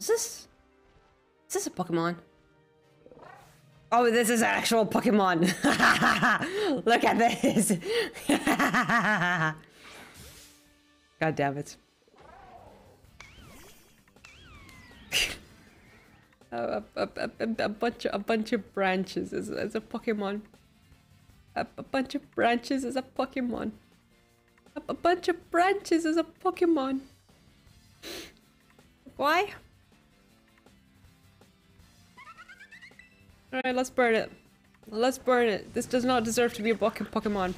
Is this... Is this a Pokemon? Oh, this is an actual Pokemon. Look at this. God damn it. a, a, a, a, bunch of a bunch of branches is, a Pokemon. A, a bunch of branches is a Pokemon. A, a bunch of branches is a Pokemon. Why? Alright, let's burn it. Let's burn it. This does not deserve to be a Pokemon.